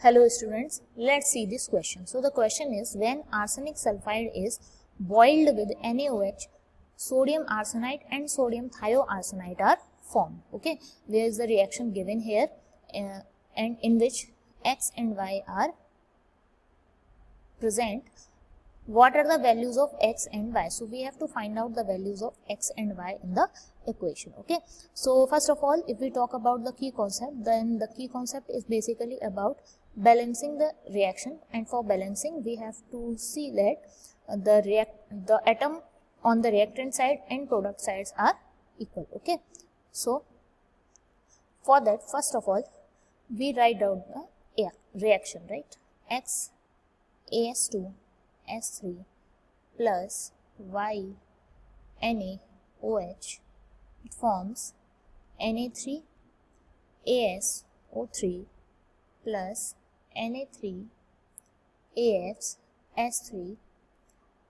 Hello students, let's see this question. So the question is when arsenic sulfide is boiled with NaOH, sodium arsenite and sodium thioarsenite are formed. Okay, there is the reaction given here uh, and in which X and Y are present. What are the values of x and y? So we have to find out the values of x and y in the equation. Okay? So first of all if we talk about the key concept then the key concept is basically about balancing the reaction. And for balancing we have to see that uh, the react the atom on the reactant side and product sides are equal okay? So for that first of all we write down the reaction right? X as2 S3 plus Y NaOH it forms Na3 AsO3 plus Na3 AF S3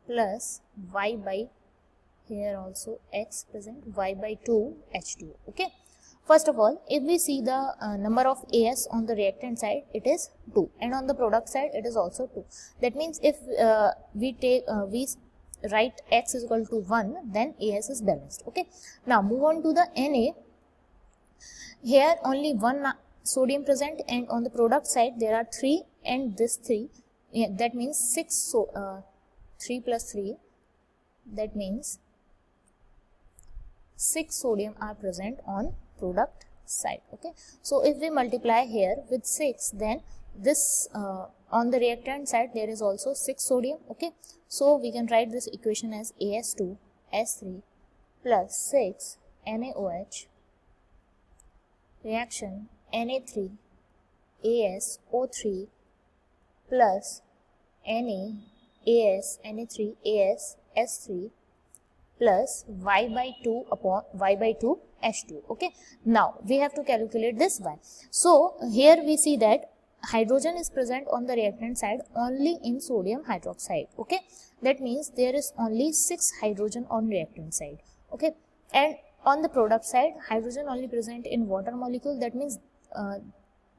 plus Y by here also X present Y by 2 H2 okay First of all, if we see the uh, number of AS on the reactant side, it is 2 and on the product side, it is also 2. That means if uh, we take, uh, we write X is equal to 1, then AS is balanced. Okay. Now move on to the Na. Here only one sodium present and on the product side there are 3 and this 3. Yeah, that means 6, so uh, 3 plus 3, that means 6 sodium are present on product side okay? So if we multiply here with 6 then this uh, on the reactant side there is also 6 sodium okay? So we can write this equation as as2 s3 plus 6 NaOH reaction Na3 AsO3 plus Na As Na3 As S3 plus y by 2 upon y by 2 H2 okay? Now we have to calculate this y so here we see that hydrogen is present on the reactant side only in sodium hydroxide okay? That means there is only 6 hydrogen on reactant side okay? And on the product side hydrogen only present in water molecule that means uh,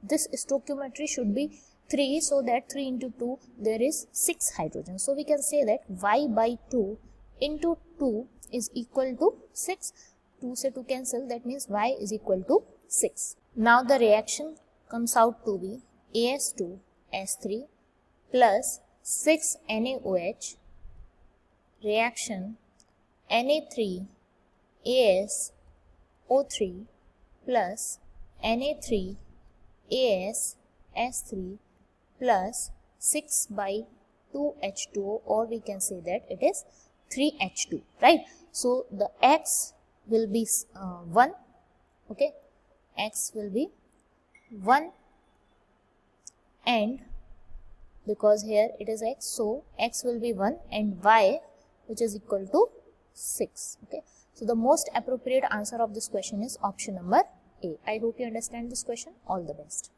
this stoichiometry should be 3 so that 3 into 2 there is 6 hydrogen. So we can say that y by 2 into 2 is equal to 6 2 say 2 cancel that means y is equal to 6 now the reaction comes out to be as2 s3 plus 6 NaOH reaction Na3 As O3 plus Na3 As S3 plus 6 by 2 H2O or we can say that it is 3H2 right? So the X will be uh, 1 okay? X will be 1 and because here it is X so X will be 1 and Y which is equal to 6 okay? So the most appropriate answer of this question is option number A. I hope you understand this question. All the best